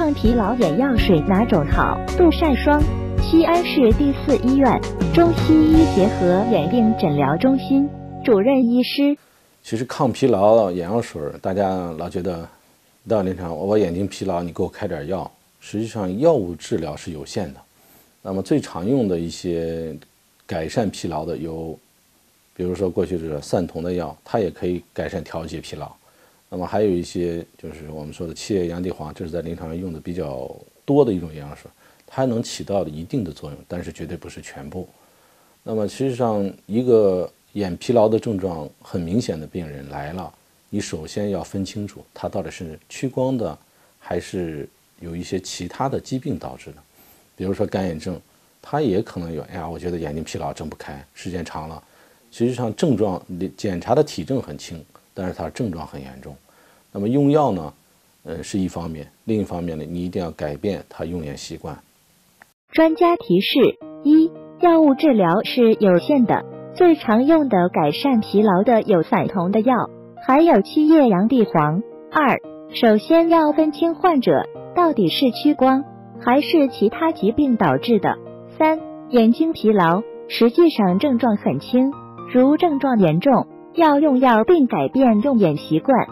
抗疲劳眼药水哪种好？杜善霜，西安市第四医院中西医结合眼病诊疗中心主任医师。其实抗疲劳眼药水，大家老觉得到临床我眼睛疲劳，你给我开点药。实际上药物治疗是有限的。那么最常用的一些改善疲劳的有，比如说过去的散瞳的药，它也可以改善调节疲劳。那么还有一些就是我们说的七叶洋地黄，这是在临床上用的比较多的一种眼药水，它能起到一定的作用，但是绝对不是全部。那么实际上，一个眼疲劳的症状很明显的病人来了，你首先要分清楚他到底是屈光的，还是有一些其他的疾病导致的，比如说干眼症，他也可能有。哎呀，我觉得眼睛疲劳睁不开，时间长了，实际上症状检查的体征很轻。但是它症状很严重，那么用药呢，呃是一方面，另一方面呢，你一定要改变他用眼习惯。专家提示：一、药物治疗是有限的，最常用的改善疲劳的有散瞳的药，还有七叶洋地黄。二、首先要分清患者到底是屈光还是其他疾病导致的。三、眼睛疲劳实际上症状很轻，如症状严重。要用药并改变用眼习惯。